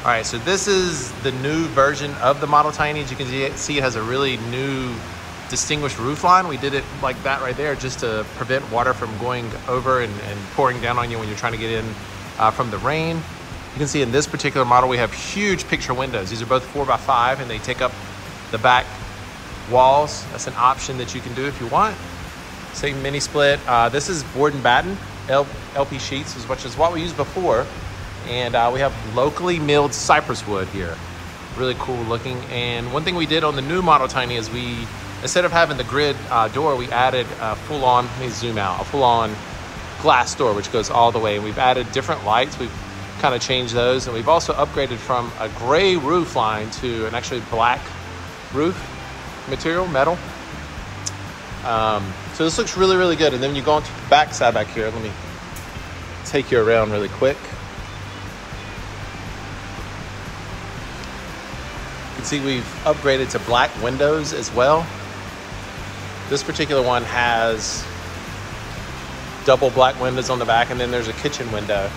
All right, so this is the new version of the Model Tiny. As you can see, it has a really new distinguished roof line. We did it like that right there just to prevent water from going over and, and pouring down on you when you're trying to get in uh, from the rain. You can see in this particular model, we have huge picture windows. These are both four by five and they take up the back walls. That's an option that you can do if you want. Same mini split. Uh, this is board and batten L LP sheets, which is what we used before. And uh, we have locally milled cypress wood here. Really cool looking. And one thing we did on the new Model Tiny is we, instead of having the grid uh, door, we added a full on, let me zoom out, a full on glass door, which goes all the way. And we've added different lights. We've kind of changed those. And we've also upgraded from a gray roof line to an actually black roof material, metal. Um, so this looks really, really good. And then you go into the back side back here. Let me take you around really quick. Can see we've upgraded to black windows as well. This particular one has double black windows on the back and then there's a kitchen window.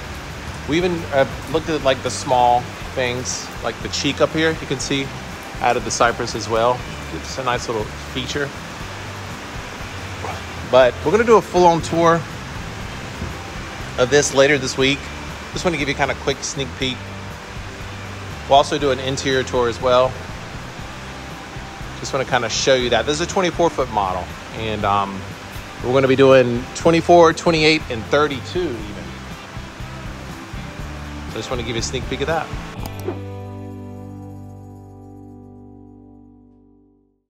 We even uh, looked at like the small things, like the cheek up here, you can see added the cypress as well. It's a nice little feature. But we're gonna do a full-on tour of this later this week. Just want to give you kind of quick sneak peek We'll also do an interior tour as well. Just want to kind of show you that. This is a 24 foot model and um, we're going to be doing 24, 28, and 32 even. So I just want to give you a sneak peek of that.